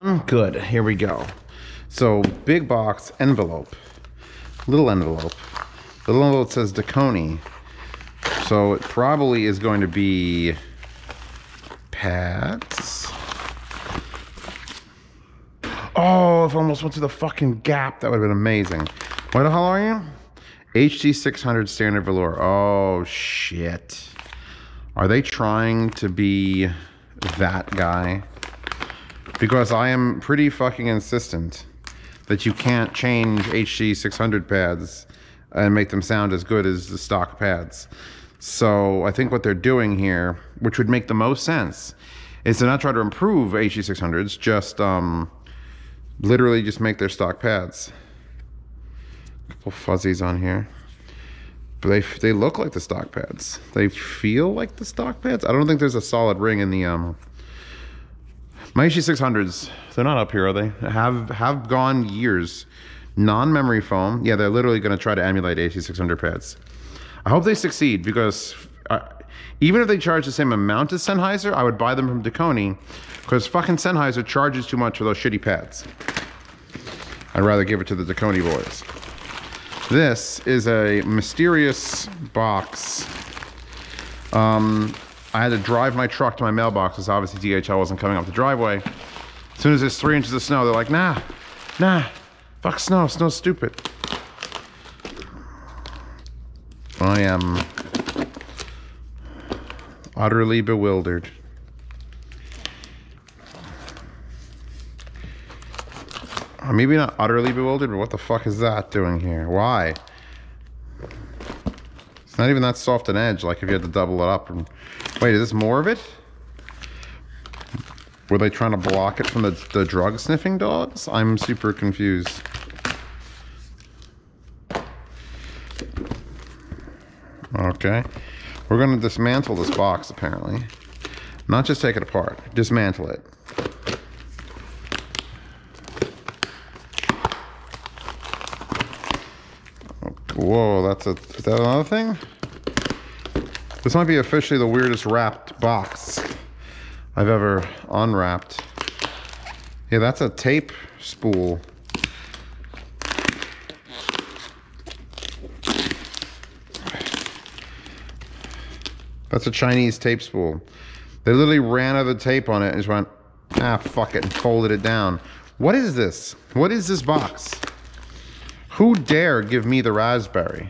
Mm, good, here we go. So big box envelope, little envelope. The Little envelope says Dekoni. So it probably is going to be pads. Oh, if I almost went to the fucking gap, that would have been amazing. What the hell are you? HD 600 standard velour. Oh shit. Are they trying to be that guy? Because I am pretty fucking insistent that you can't change HD 600 pads and make them sound as good as the stock pads. So I think what they're doing here, which would make the most sense, is to not try to improve HD 600s, just um, literally just make their stock pads. A couple fuzzies on here. But they, they look like the stock pads. They feel like the stock pads. I don't think there's a solid ring in the um, my HD600s, they're not up here, are they? Have have gone years. Non-memory foam. Yeah, they're literally going to try to emulate HD 600 pads. I hope they succeed because uh, even if they charge the same amount as Sennheiser, I would buy them from Dekoni because fucking Sennheiser charges too much for those shitty pads. I'd rather give it to the Dekoni boys. This is a mysterious box. Um, I had to drive my truck to my mailbox because obviously DHL wasn't coming up the driveway. As soon as there's three inches of snow, they're like, nah, nah, fuck snow, snow's stupid. I am utterly bewildered. Maybe not utterly bewildered, but what the fuck is that doing here? Why? Not even that soft an edge, like if you had to double it up. And... Wait, is this more of it? Were they trying to block it from the, the drug sniffing dogs? I'm super confused. Okay. We're going to dismantle this box, apparently. Not just take it apart. Dismantle it. Whoa, that's a... Is that another thing? This might be officially the weirdest wrapped box I've ever unwrapped. Yeah, that's a tape spool. That's a Chinese tape spool. They literally ran out of the tape on it and just went, ah, fuck it, and folded it down. What is this? What is this box? Who dare give me the raspberry?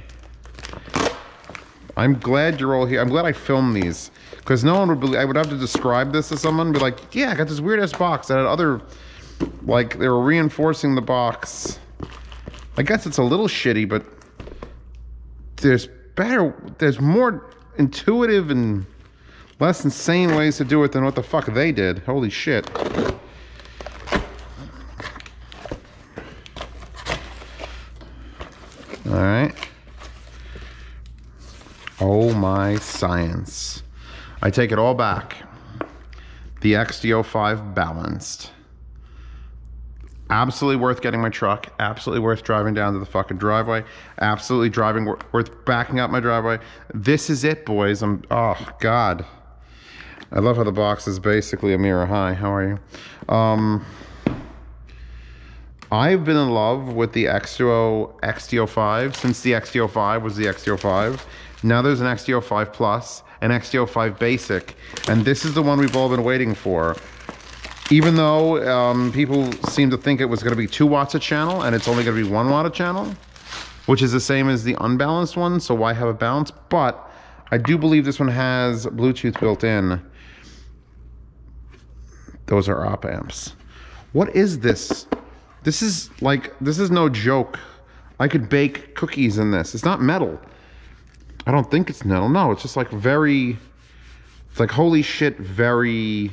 I'm glad you're all here. I'm glad I filmed these because no one would believe. I would have to describe this to someone, be like, "Yeah, I got this weird ass box that had other, like they were reinforcing the box." I guess it's a little shitty, but there's better. There's more intuitive and less insane ways to do it than what the fuck they did. Holy shit. All right. Oh my science. I take it all back. The XD05 balanced. Absolutely worth getting my truck. Absolutely worth driving down to the fucking driveway. Absolutely driving worth backing up my driveway. This is it, boys. I'm oh god. I love how the box is basically a mirror. Hi, how are you? Um, I've been in love with the Xduoo XD05 since the XD05 was the XD05. Now there's an XD05 Plus, an XD05 Basic, and this is the one we've all been waiting for. Even though um, people seem to think it was going to be 2 watts a channel, and it's only going to be 1 watt a channel, which is the same as the unbalanced one, so why have a balance? But I do believe this one has Bluetooth built in. Those are op amps. What is this? This is like, this is no joke. I could bake cookies in this. It's not metal. I don't think it's metal. No, it's just like very, it's like holy shit, very.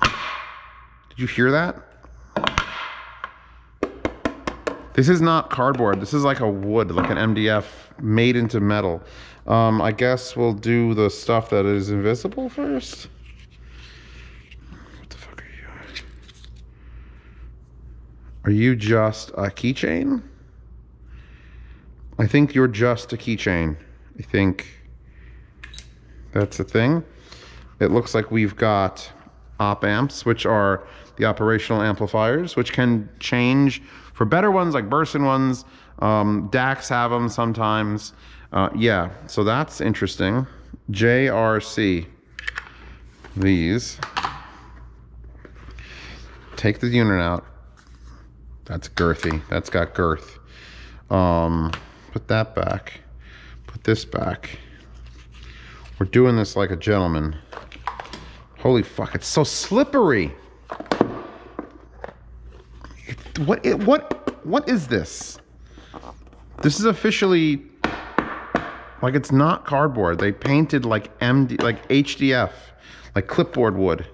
Did you hear that? This is not cardboard. This is like a wood, like an MDF made into metal. Um, I guess we'll do the stuff that is invisible first. What the fuck are you? Are you just a keychain? I think you're just a keychain. I think that's a thing. It looks like we've got op amps, which are the operational amplifiers, which can change for better ones like Burson ones. Um, DACs have them sometimes. Uh, yeah, so that's interesting. JRC. These. Take the unit out. That's girthy. That's got girth. Um, put that back. Put this back. We're doing this like a gentleman. Holy fuck, it's so slippery. What it, what what is this? This is officially like it's not cardboard. They painted like MD like HDF, like clipboard wood.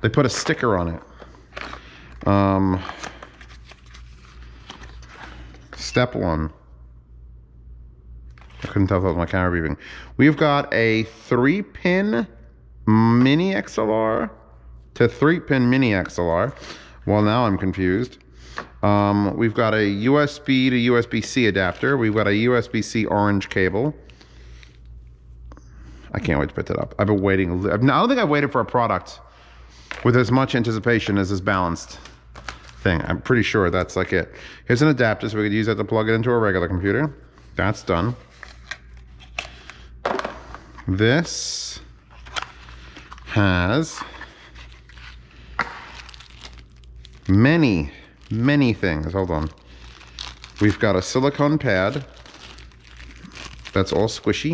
They put a sticker on it. Um step 1. I couldn't tell if that was my camera beeping. We've got a 3-pin mini XLR to 3-pin mini XLR. Well, now I'm confused. Um, we've got a USB to USB-C adapter. We've got a USB-C orange cable. I can't wait to put that up. I've been waiting. I don't think I've waited for a product with as much anticipation as this balanced thing. I'm pretty sure that's like it. Here's an adapter, so we could use that to plug it into a regular computer. That's done. This has many many things. Hold on. We've got a silicone pad that's all squishy.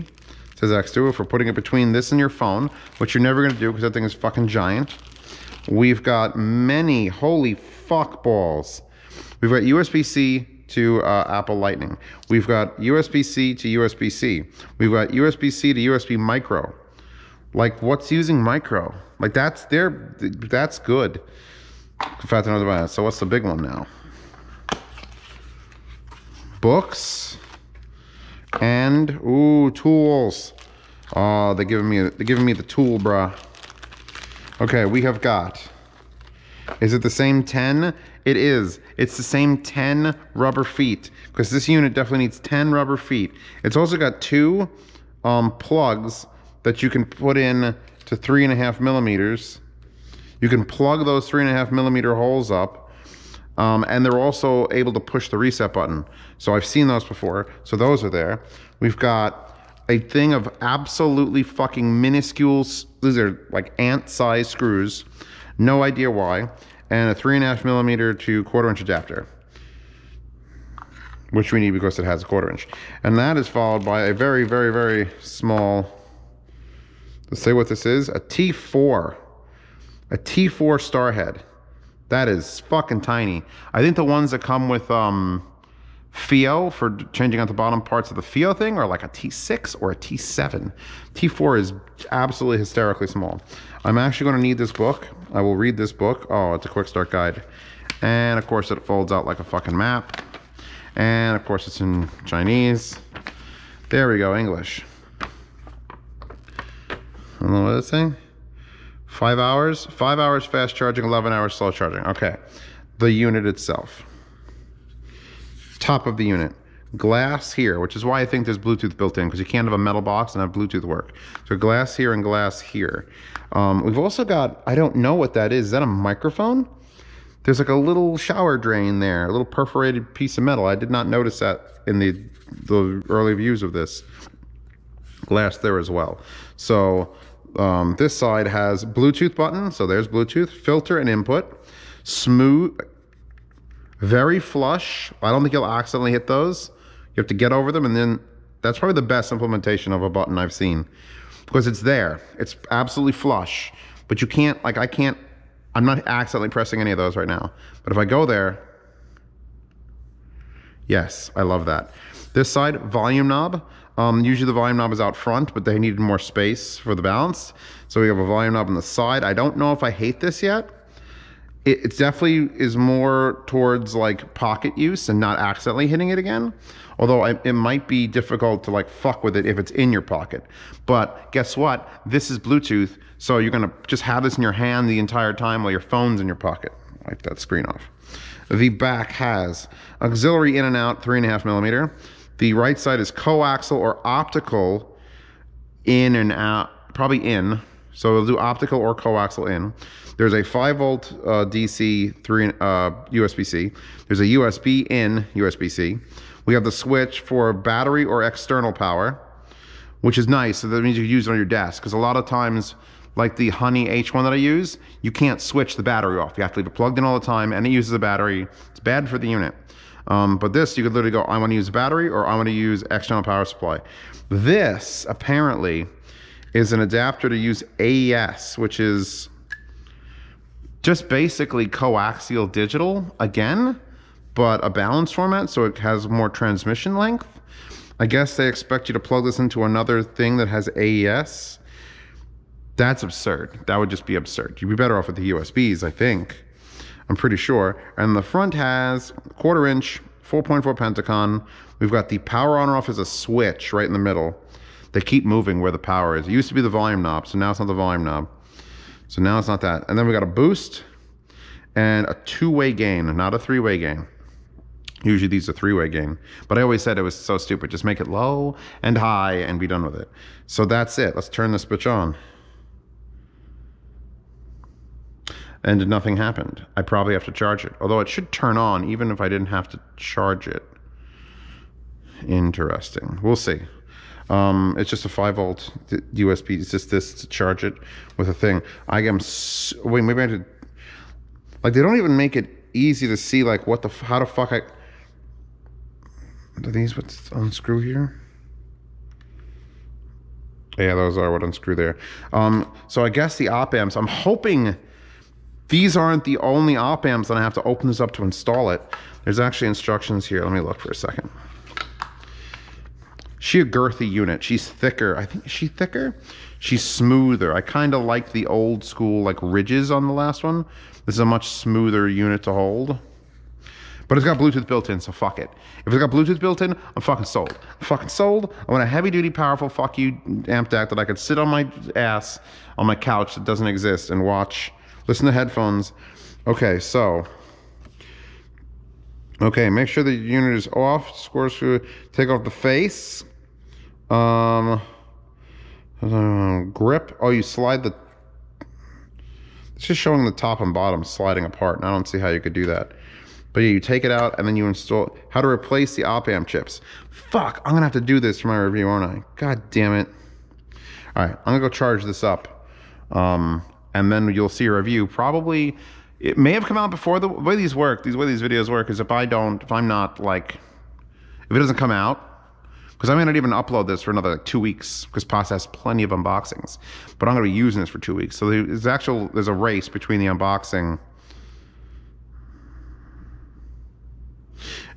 It says X2 for putting it between this and your phone, which you're never going to do because that thing is fucking giant. We've got many, holy fuck balls. We've got USB-C to uh, Apple Lightning. We've got USB-C to USB-C. We've got USB-C to USB micro. Like what's using micro? Like that's there, that's good. Fat another one. So what's the big one now? Books and ooh tools. Oh, they're giving me they're giving me the tool, bruh. Okay, we have got. Is it the same 10? It is. It's the same 10 rubber feet because this unit definitely needs 10 rubber feet. It's also got two um, plugs that you can put in to three and a half millimeters you can plug those three and a half millimeter holes up um, and they're also able to push the reset button. So I've seen those before. So those are there. We've got a thing of absolutely fucking minuscule, these are like ant size screws. No idea why. And a three and a half millimeter to quarter inch adapter. Which we need because it has a quarter inch. And that is followed by a very, very, very small, let's say what this is, a T4 a T4 star head. That is fucking tiny. I think the ones that come with um, FiiO for changing out the bottom parts of the FiiO thing or like a T6 or a T7. T4 is absolutely hysterically small. I'm actually going to need this book. I will read this book. Oh, it's a quick start guide. And of course it folds out like a fucking map. And of course it's in Chinese. There we go, English. I don't know what it's saying. Five hours? Five hours fast charging, 11 hours slow charging. Okay. The unit itself. Top of the unit. Glass here, which is why I think there's Bluetooth built in, because you can't have a metal box and have Bluetooth work. So glass here and glass here. Um, we've also got, I don't know what that is. Is that a microphone? There's like a little shower drain there, a little perforated piece of metal. I did not notice that in the, the early views of this. Glass there as well. So um, this side has Bluetooth button, so there's Bluetooth, filter and input, smooth, very flush. I don't think you'll accidentally hit those. You have to get over them and then that's probably the best implementation of a button I've seen because it's there. It's absolutely flush, but you can't, like I can't, I'm not accidentally pressing any of those right now. But if I go there, yes, I love that. This side, volume knob. Um, usually the volume knob is out front, but they needed more space for the balance. So we have a volume knob on the side. I don't know if I hate this yet. It, it definitely is more towards like pocket use and not accidentally hitting it again. Although I, it might be difficult to like fuck with it if it's in your pocket. But guess what? This is Bluetooth. So you're gonna just have this in your hand the entire time while your phone's in your pocket. Wipe that screen off. The back has auxiliary in and out, three and a half millimeter. The right side is coaxial or optical in and out, probably in. So it'll do optical or coaxial in. There's a 5 volt uh, DC 3 uh, USB-C. There's a USB in USB-C. We have the switch for battery or external power, which is nice. So that means you can use it on your desk. Because a lot of times, like the Honey H1 that I use, you can't switch the battery off. You have to leave it plugged in all the time, and it uses a battery. It's bad for the unit. Um, but this, you could literally go, I want to use battery or I want to use external power supply. This, apparently, is an adapter to use AES, which is just basically coaxial digital again, but a balanced format, so it has more transmission length. I guess they expect you to plug this into another thing that has AES. That's absurd. That would just be absurd. You'd be better off with the USBs, I think. I'm pretty sure. And the front has quarter inch, 4.4 Pentaconn. We've got the power on or off as a switch right in the middle. They keep moving where the power is. It used to be the volume knob, so now it's not the volume knob. So now it's not that. And then we got a boost and a two-way gain, not a three-way gain. Usually these are three-way gain. But I always said it was so stupid. Just make it low and high and be done with it. So that's it. Let's turn this bitch on. And nothing happened. I probably have to charge it. Although it should turn on even if I didn't have to charge it. Interesting. We'll see. Um, it's just a 5 volt USB. It's just this to charge it with a thing. I am. wait, maybe I did. Like they don't even make it easy to see. Like what the how the fuck I. Are these what unscrew here? Yeah, those are what unscrew there. Um, so I guess the op amps. I'm hoping these aren't the only op amps that I have to open this up to install it. There's actually instructions here. Let me look for a second she a girthy unit. She's thicker. I think is she thicker? She's smoother. I kind of like the old school like ridges on the last one. This is a much smoother unit to hold. But it's got Bluetooth built in, so fuck it. If it's got Bluetooth built in, I'm fucking sold. I'm fucking sold. I want a heavy duty, powerful fuck you amp deck that I could sit on my ass on my couch that doesn't exist and watch, listen to headphones. Okay, so Okay, make sure the unit is off. Score screw, take off the face. Um, um, grip. Oh, you slide the. It's just showing the top and bottom sliding apart, and I don't see how you could do that. But yeah, you take it out and then you install. How to replace the op amp chips. Fuck, I'm gonna have to do this for my review, aren't I? God damn it. All right, I'm gonna go charge this up, um, and then you'll see a review. Probably, it may have come out before the way these work. These way these videos work is if I don't, if I'm not like, if it doesn't come out because i may not even upload this for another like two weeks because Pasta has plenty of unboxings. But I'm going to be using this for two weeks. So there's actual there's a race between the unboxing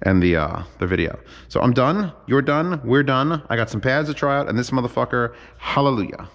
and the uh, the video. So I'm done. You're done. We're done. I got some pads to try out, and this motherfucker, hallelujah.